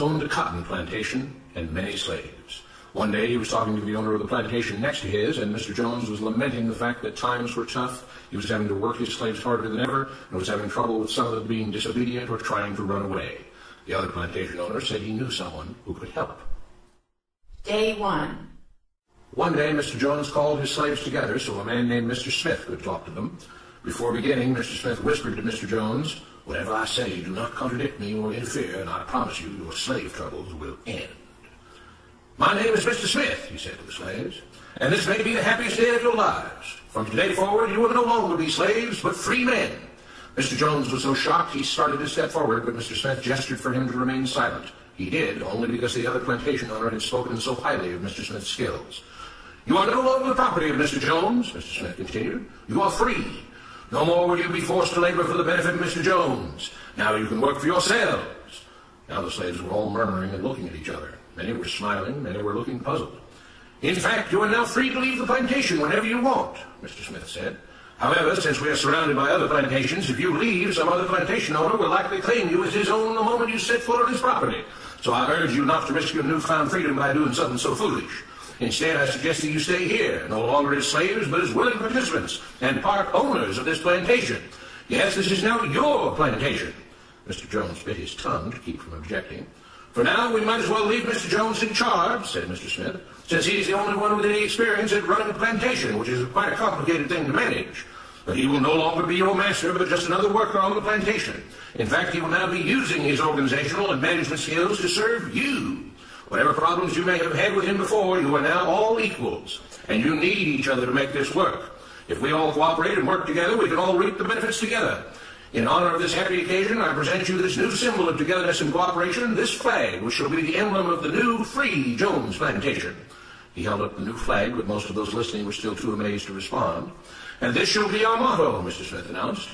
owned a cotton plantation and many slaves. One day he was talking to the owner of the plantation next to his, and Mr. Jones was lamenting the fact that times were tough. He was having to work his slaves harder than ever, and was having trouble with some of them being disobedient or trying to run away. The other plantation owner said he knew someone who could help. Day 1. One day, Mr. Jones called his slaves together so a man named Mr. Smith could talk to them. Before beginning, Mr. Smith whispered to Mr. Jones, Whatever I say, do not contradict me or interfere, and I promise you your slave troubles will end. My name is Mr. Smith, he said to the slaves, and this may be the happiest day of your lives. From today forward, you will no longer be slaves, but free men. Mr. Jones was so shocked he started to step forward, but Mr. Smith gestured for him to remain silent. He did, only because the other plantation owner had spoken so highly of Mr. Smith's skills. You are no longer the property of Mr. Jones, Mr. Smith continued. You are free. No more will you be forced to labor for the benefit of Mr. Jones. Now you can work for yourselves. Now the slaves were all murmuring and looking at each other. Many were smiling, many were looking puzzled. In fact, you are now free to leave the plantation whenever you want, Mr. Smith said. However, since we are surrounded by other plantations, if you leave, some other plantation owner will likely claim you as his own the moment you set foot on his property. So I urge you not to risk your newfound freedom by doing something so foolish. Instead, I suggest that you stay here, no longer as slaves, but as willing participants and part owners of this plantation. Yes, this is now your plantation. Mr. Jones bit his tongue to keep from objecting. For now, we might as well leave Mr. Jones in charge, said Mr. Smith, since he's the only one with any experience at running a plantation, which is quite a complicated thing to manage. But he will no longer be your master, but just another worker on the plantation. In fact, he will now be using his organizational and management skills to serve you. Whatever problems you may have had with him before, you are now all equals, and you need each other to make this work. If we all cooperate and work together, we can all reap the benefits together. In honor of this happy occasion, I present you this new symbol of togetherness and cooperation, this flag, which shall be the emblem of the new free Jones plantation. He held up the new flag, but most of those listening were still too amazed to respond. And this shall be our motto, Mr. Smith announced.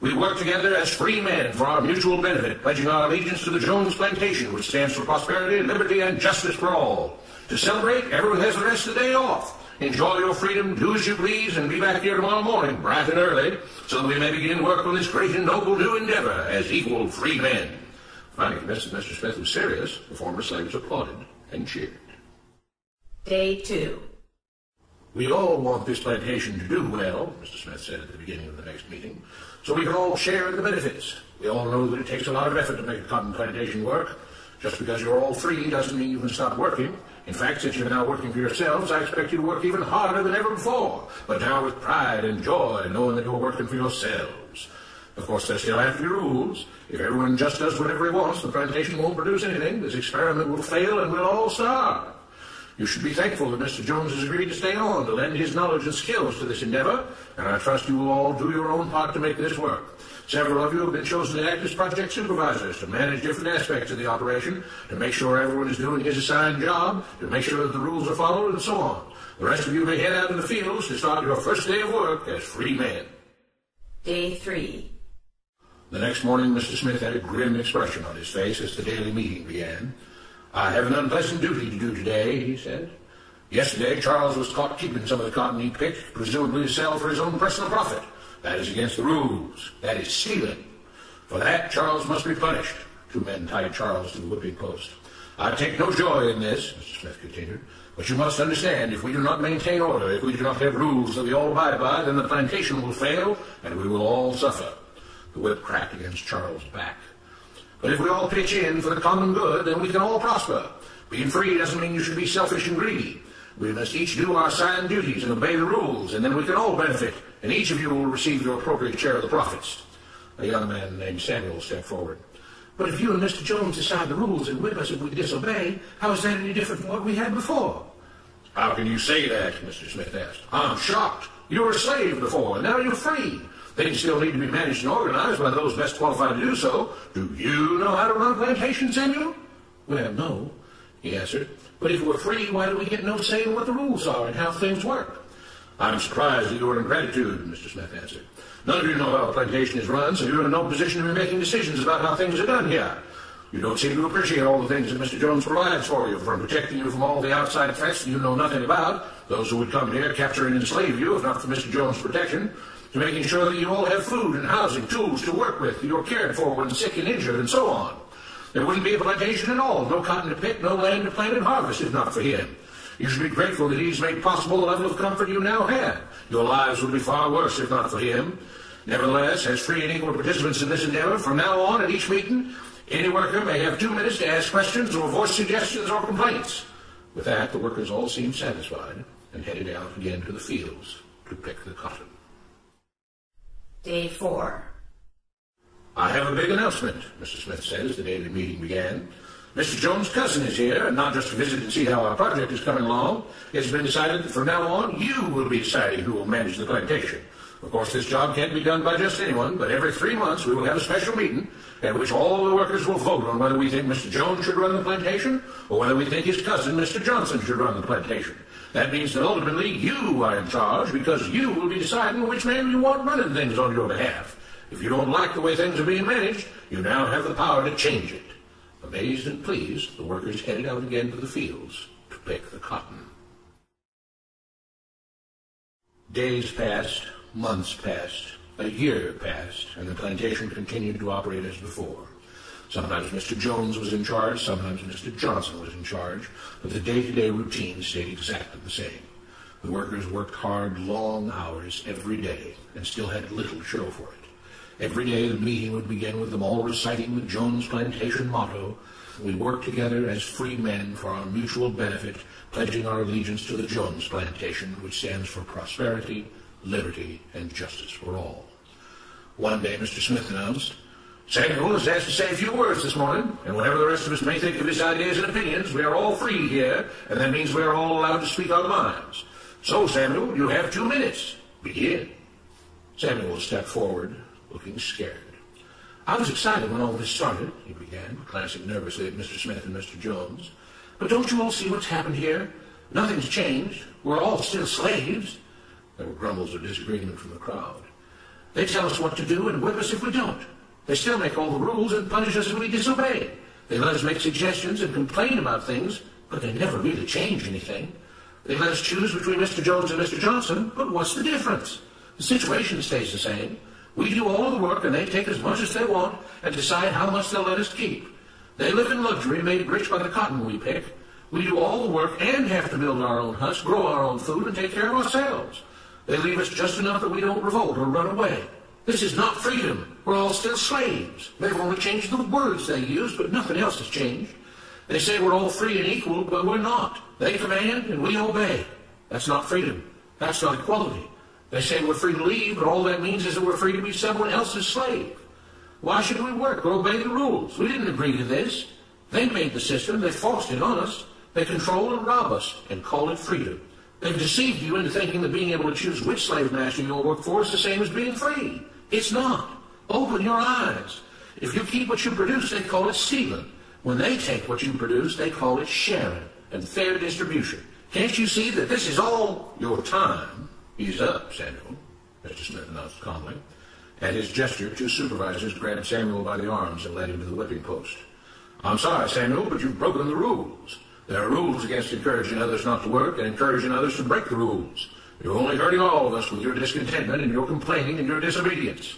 We work together as free men for our mutual benefit, pledging our allegiance to the Jones Plantation, which stands for prosperity, liberty, and justice for all. To celebrate, everyone has the rest of the day off. Enjoy your freedom, do as you please, and be back here tomorrow morning, bright and early, so that we may begin work on this great and noble new endeavor as equal free men. Finding Mr. Mr. Smith was serious, the former slaves applauded and cheered. Day 2. We all want this plantation to do well, Mr. Smith said at the beginning of the next meeting, so we can all share in the benefits. We all know that it takes a lot of effort to make a cotton plantation work. Just because you're all free doesn't mean you can stop working. In fact, since you're now working for yourselves, I expect you to work even harder than ever before, but now with pride and joy, knowing that you're working for yourselves. Of course, there still have to be rules. If everyone just does whatever he wants, the plantation won't produce anything. This experiment will fail and we'll all starve. You should be thankful that Mr. Jones has agreed to stay on to lend his knowledge and skills to this endeavor, and I trust you will all do your own part to make this work. Several of you have been chosen to act as project supervisors to manage different aspects of the operation, to make sure everyone is doing his assigned job, to make sure that the rules are followed, and so on. The rest of you may head out in the fields to start your first day of work as free men. Day 3. The next morning, Mr. Smith had a grim expression on his face as the daily meeting began. I have an unpleasant duty to do today, he said. Yesterday, Charles was caught keeping some of the cotton he picked, presumably to sell for his own personal profit. That is against the rules. That is stealing. For that, Charles must be punished. Two men tied Charles to the whipping post. I take no joy in this, Mr. Smith continued, but you must understand, if we do not maintain order, if we do not have rules that we all abide by, then the plantation will fail, and we will all suffer. The whip cracked against Charles' back. But if we all pitch in for the common good, then we can all prosper. Being free doesn't mean you should be selfish and greedy. We must each do our assigned duties and obey the rules, and then we can all benefit, and each of you will receive your appropriate share of the profits. A young man named Samuel stepped forward. But if you and Mr. Jones decide the rules and whip us if we disobey, how is that any different from what we had before? How can you say that? Mr. Smith asked. I'm shocked. You were a slave before, and now you're free. Things still need to be managed and organized by those best qualified to do so. Do you know how to run a plantation, Samuel? Well, no, he answered. But if we're free, why do we get no say in what the rules are and how things work? I'm surprised at your ingratitude, Mr. Smith answered. None of you know how a plantation is run, so you're in no position to be making decisions about how things are done here. You don't seem to appreciate all the things that Mr. Jones provides for you, from protecting you from all the outside threats you know nothing about, those who would come here, capture and enslave you, if not for Mr. Jones' protection, to making sure that you all have food and housing, tools to work with, you're cared for when sick and injured, and so on. There wouldn't be a plantation at all, no cotton to pick, no land to plant and harvest if not for him. You should be grateful that he's made possible the level of comfort you now have. Your lives would be far worse if not for him. Nevertheless, as free and equal participants in this endeavor, from now on at each meeting, any worker may have two minutes to ask questions or voice suggestions or complaints. With that, the workers all seemed satisfied and headed out again to the fields to pick the cotton. Day 4. I have a big announcement, Mr. Smith said as the daily meeting began. Mr. Jones' cousin is here, and not just to visit and see how our project is coming along. It has been decided that from now on, you will be deciding who will manage the plantation. Of course, this job can't be done by just anyone, but every three months we will have a special meeting at which all the workers will vote on whether we think Mr. Jones should run the plantation or whether we think his cousin, Mr. Johnson, should run the plantation. That means that ultimately you are in charge because you will be deciding which man you want running things on your behalf. If you don't like the way things are being managed, you now have the power to change it. Amazed and pleased, the workers headed out again to the fields to pick the cotton. Days passed, months passed, a year passed, and the plantation continued to operate as before. Sometimes Mr. Jones was in charge, sometimes Mr. Johnson was in charge, but the day-to-day routine stayed exactly the same. The workers worked hard, long hours every day, and still had little show for it. Every day the meeting would begin with them all reciting the Jones Plantation motto, we work together as free men for our mutual benefit, pledging our allegiance to the Jones Plantation, which stands for prosperity, liberty, and justice for all. One day, Mr. Smith announced, Samuel has asked to say a few words this morning, and whatever the rest of us may think of his ideas and opinions, we are all free here, and that means we are all allowed to speak our minds. So, Samuel, you have two minutes. Begin. Samuel stepped forward, looking scared. I was excited when all this started, he began, glancing nervously at Mr. Smith and Mr. Jones. But don't you all see what's happened here? Nothing's changed. We're all still slaves. There were grumbles of disagreement from the crowd. They tell us what to do and whip us if we don't. They still make all the rules and punish us if we disobey. They let us make suggestions and complain about things, but they never really change anything. They let us choose between Mr. Jones and Mr. Johnson, but what's the difference? The situation stays the same. We do all the work and they take as much as they want and decide how much they'll let us keep. They live in luxury, made rich by the cotton we pick. We do all the work and have to build our own huts, grow our own food, and take care of ourselves. They leave us just enough that we don't revolt or run away. This is not freedom. We're all still slaves. They've only changed the words they use, but nothing else has changed. They say we're all free and equal, but we're not. They command and we obey. That's not freedom. That's not equality. They say we're free to leave, but all that means is that we're free to be someone else's slave. Why should we work or obey the rules? We didn't agree to this. They made the system. They forced it on us. They control and rob us and call it freedom. They've deceived you into thinking that being able to choose which slave master you'll work for is the same as being free. It's not. Open your eyes. If you keep what you produce, they call it stealing. When they take what you produce, they call it sharing and fair distribution. Can't you see that this is all your time? He's up, Samuel, Mr. Smith announced calmly. At his gesture, two supervisors grabbed Samuel by the arms and led him to the whipping post. I'm sorry, Samuel, but you've broken the rules. There are rules against encouraging others not to work and encouraging others to break the rules. You're only hurting all of us with your discontentment and your complaining and your disobedience.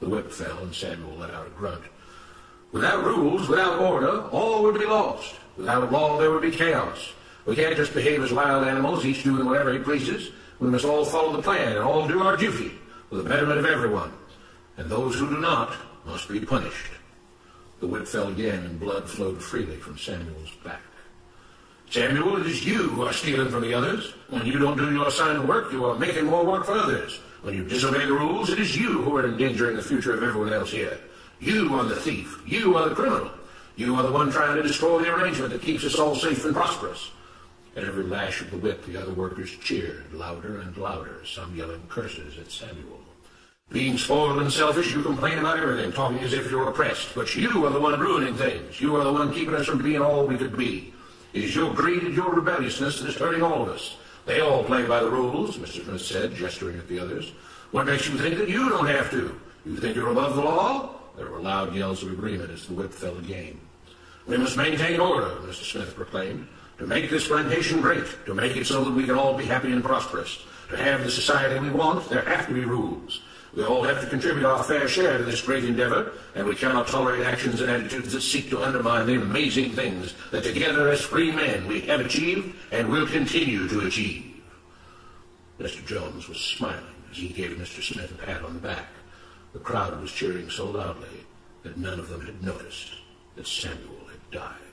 The whip fell and Samuel let out a grunt. Without rules, without order, all would be lost. Without law, there would be chaos. We can't just behave as wild animals, each doing whatever he pleases. We must all follow the plan and all do our duty for the betterment of everyone. And those who do not must be punished. The whip fell again and blood flowed freely from Samuel's back. Samuel, it is you who are stealing from the others. When you don't do your assigned work, you are making more work for others. When you disobey the rules, it is you who are endangering the future of everyone else here. You are the thief. You are the criminal. You are the one trying to destroy the arrangement that keeps us all safe and prosperous. At every lash of the whip, the other workers cheered louder and louder, some yelling curses at Samuel. Being spoiled and selfish, you complain about everything, talking as if you're oppressed. But you are the one ruining things. You are the one keeping us from being all we could be. Is your greed and your rebelliousness that is hurting all of us. They all play by the rules, Mr. Smith said, gesturing at the others. What makes you think that you don't have to? You think you're above the law? There were loud yells of agreement as the whip fell again. We must maintain order, Mr. Smith proclaimed, to make this plantation great, to make it so that we can all be happy and prosperous. To have the society we want, there have to be rules. We all have to contribute our fair share to this great endeavor, and we cannot tolerate actions and attitudes that seek to undermine the amazing things that together as free men we have achieved and will continue to achieve. Mr. Jones was smiling as he gave Mr. Smith a pat on the back. The crowd was cheering so loudly that none of them had noticed that Samuel had died.